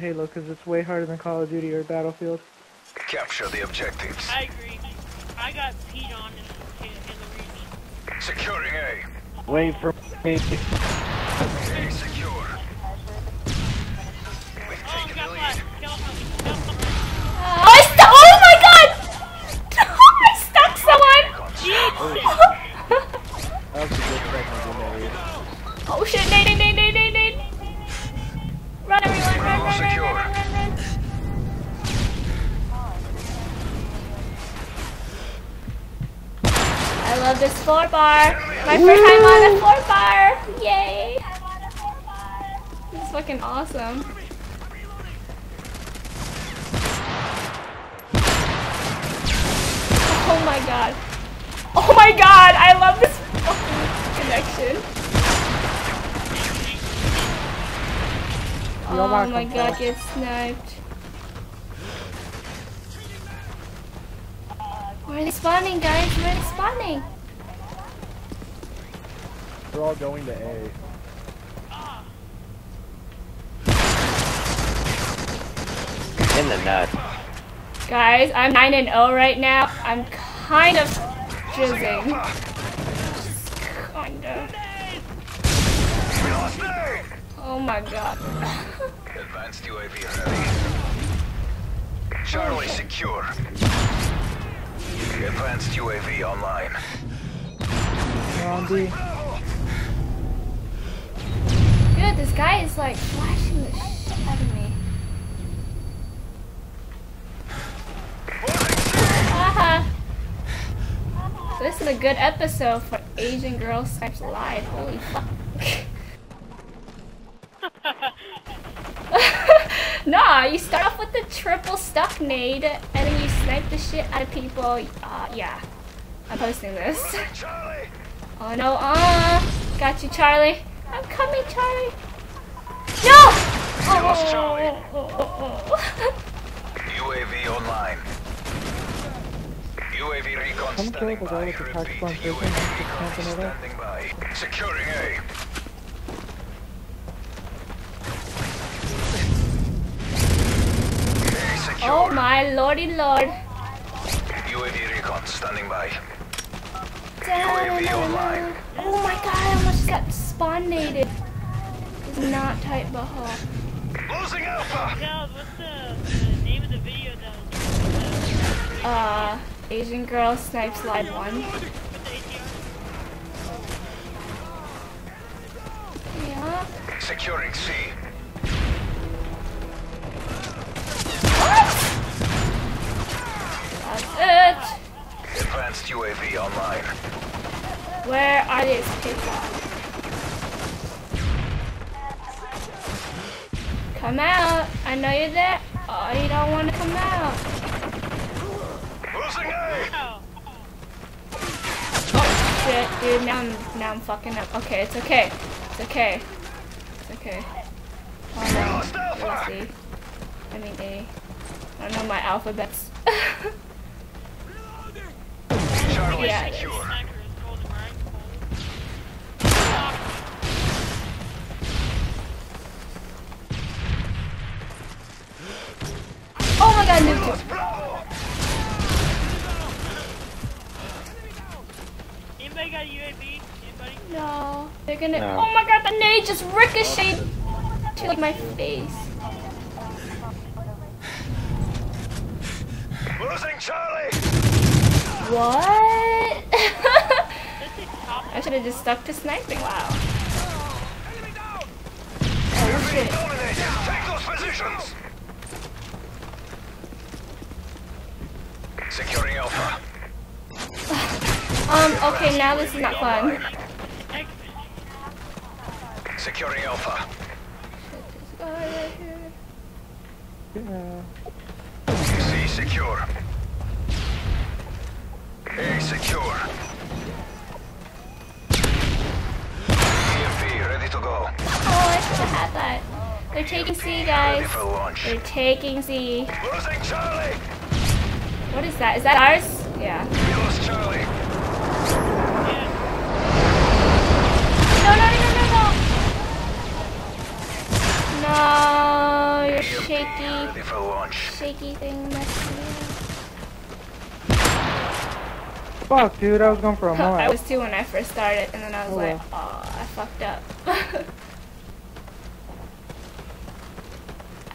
Halo because it's way harder than Call of Duty or Battlefield. Capture the objectives. I agree. I got peed on in the Halo Reach. Securing A. Wait for me. A secure. We've Oh, taken the got lead. flash. Kill something. Kill something. Oh, I stu- oh my god! I stuck someone! That four bar. My first time on a four bar. Yay. This is fucking awesome. Oh my god. Oh my god, I love this fucking connection. Oh my god, get sniped. Where are they spawning, guys? Where are they spawning? We're all going to A. In the nut. Guys, I'm 9 and 0 right now. I'm kind of jizzing. Kind of. We lost A. Oh my god. Advanced UAV ready. Charlie secure. Advanced UAV online. We're on B. Dude, this guy is like flashing the shit out of me. Haha. This is a good episode for Asian Girl Snipes Live. Holy fuck. nah, you start off with the triple stuck nade and then you snipe the shit out of people. Uh, yeah. I'm posting this. Oh no, uh, got you, Charlie. I'm coming, Charlie. No! lost Charlie. UAV online. UAV recon standing kill the guy by. Repeat, UAV recon camping standing by. Securing A. A secure. oh my lordy lord. UAV recon standing by. UAV online. Oh my god, I almost got spawn naded. Does not type behold. Losing Alpha. Charles, what's the, the name of the video though? Uh, Asian Girl Snipes Live 1. With the ATR? Yeah. Securing C. UAV online. Where are these people? Come out. I know you're there. Oh, you don't want to come out. Losing A. Oh, Shit, dude. Now I'm now I'm fucking up. Okay, it's okay. It's okay. It's okay. Oh no. Alpha. Let's see. I mean A. I don't know my alphabets. Yeah, it is. secure. sniper is golden, right? oh my god, nuke Lost Anybody got a UAV? Anybody? No. They're gonna. No. Oh my god, the nade just ricocheted to like, my face. Losing Charlie. What? This is top. I should have just stuck to sniping. Wow. UAV shit. dominated. Take those positions. Securing Alpha. Um, okay, now this is not fun. X. Securing Alpha. Yeah. C secure. A secure. Have had that. They're taking C, guys. They're taking C. Losing Charlie. What is that? Is that ours? Yeah. We lost Charlie. No, no, no, no, no, no. No, your EMP shaky, ready for launch. shaky thing Fuck, dude, I was going for a up. more. I was too when I first started, and then I was Oh, like, well. oh, I fucked up.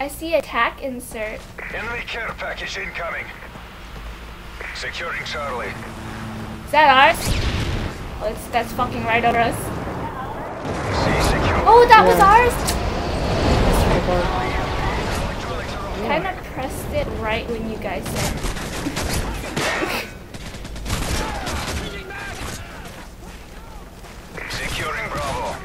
I see attack insert. Enemy care package incoming. Securing Charlie. Is that ours? Oh, it's, that's fucking right over us. Oh, that was ours! Electronics are offline. Kind of pressed it right when you guys said. Securing Bravo.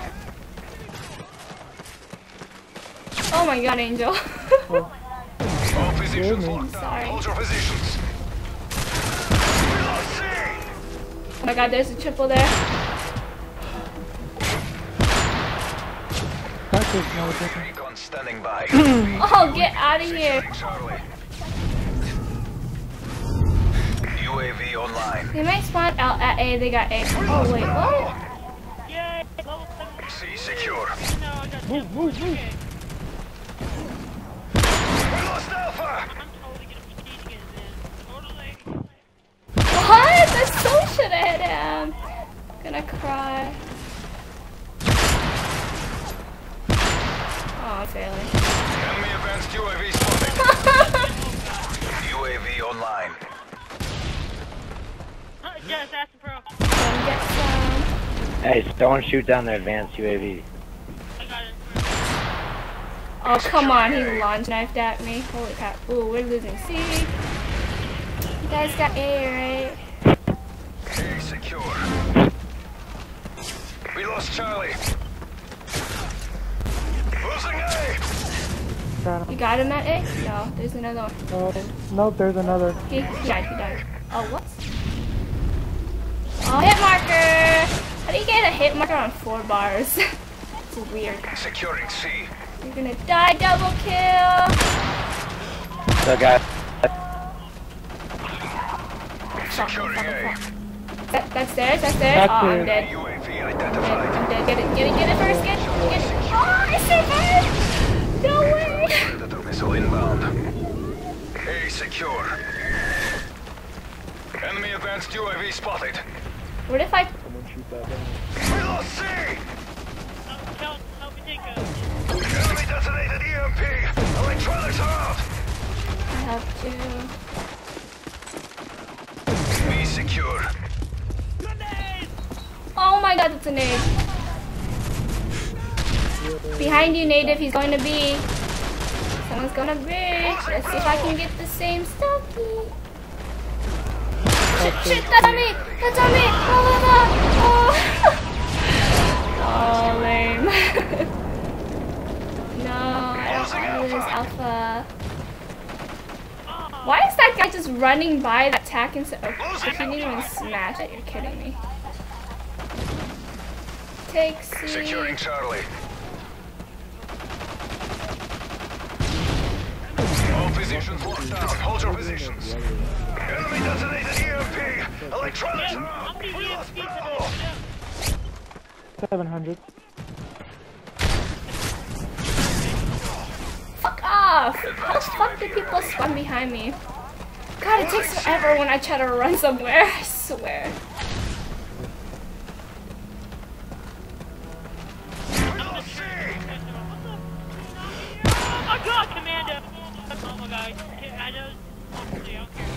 Oh my god, Angel. All positions locked down. Hold your positions. Oh my god, there's a triple there. That's just no different. Recon standing by. Oh, get out of here. Charlie. UAV online. They might spawn out at A, they got A. Oh wait, what? Yay! Level 7. C secure. No, I got Move, move, move. What? That's so should have hit him. Gonna cry. Oh, I'm failing. Enemy advanced UAV spotted. UAV online. Yeah, Assassin Pro. Come get some. Hey, don't shoot down the advanced UAV. I got it. Oh, come on, he launch knifed at me. Holy crap. Ooh, we're losing C. You guys got A, right? A secure. We lost Charlie. Losing A. Got You got him at A? No, there's another one. Oh, nope, there's another. He, he died, he died. Oh, what? Oh, hit marker! How do you get a hit marker on four bars? it's weird. Securing C. You're gonna die, double kill! So, guys, Securing A. That, that's theirs, that's theirs? Oh, I'm dead. UAV identified. I'm dead. Get it, get it, get it first, get it, get it. Oh, I survived! No way! Predator missile inbound. A secure. Enemy advanced UAV spotted. What if I... Someone shoot that down. We lost C. Help, help, help me take Detonated EMP. Electronics are out. I have to... B secure. Oh my god, it's a nade. Behind you, native, he's going to be. Someone's gonna be. Let's see if I can get the same Stucky. Shit, shit, that's on me! That's on me! Oh, oh, oh lame. no, I don't want to lose Alpha. Why is that guy just running by that attack and so oh, he didn't even smash it? You're kidding me. Take C. Securing Charlie. All positions locked down. Hold your positions. Enemy detonated EMP. Electronics are How We lost EMPs 700. Off! How the fuck do people spawn behind me? God, it takes forever when I try to run somewhere, I swear. We lost C. Oh god, Commando! Oh my god, I know. Honestly, I don't care.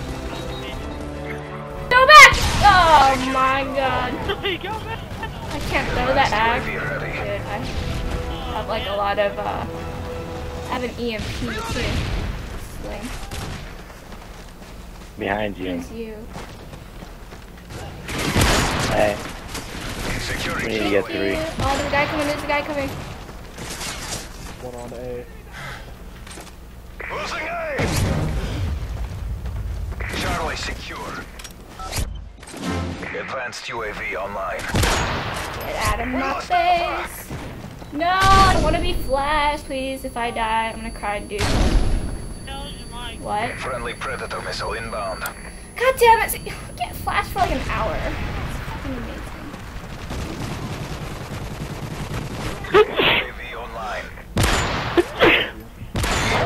Go back! Oh my god. There you go, man. I can't throw that axe. Dude. I have like a lot of, uh, I have an EMP too. Sling. behind you. It's you. Hey, Securing we need to Charlie. get three. Oh, there's a guy coming, there's a guy coming. One on A. Losing A. Charlie secure. Advanced UAV online. Get out of my face. No, I don't want to be flash, please. If I die, I'm gonna cry, dude. No. What? Friendly Predator missile inbound. God damn it! You get flash for like an hour. It's fucking amazing. UAV online.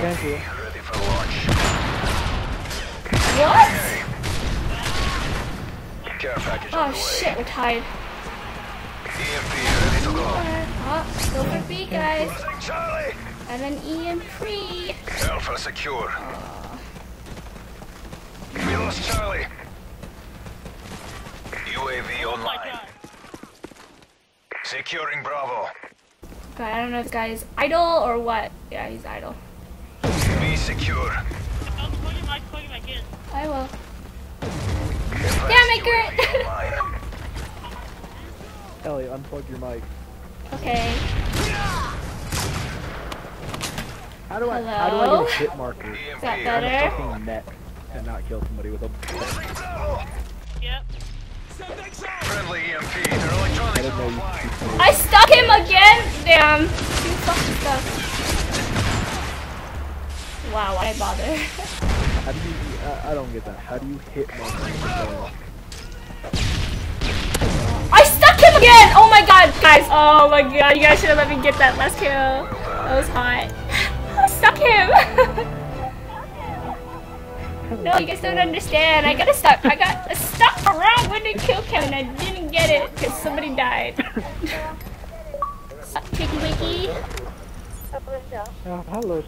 Thank you. ready for launch. What? Care package Oh shit, we're tied. EMP ready to go. Oh, for B, guys. Charlie. And an EMP. Alpha secure. We lost Charlie. UAV Oh online. Securing Bravo. God, I don't know if this guy is idle or what. Yeah, he's idle. B secure. Oh, plug your mic, plug your mic in. I will. Advanced Damn Ellie, unplug your mic. Okay. How do I? Hello? How do I get a hit marker Is that EMP on a better? fucking net and not kill somebody with a? Yep. Friendly EMP. Their electronics I didn't know are you. offline. I stuck him again! Damn. You fucking stuck. Wow, why bother? How do you? I, I don't get that. How do you hit marker guys! Oh my god, you guys should have let me get that last kill. That was hot. I stuck him! no, you guys don't understand. I got stuck. I got stuck around when the kill cam and I didn't get it because somebody died. Suck, Tricky Wicky. Uh, hello,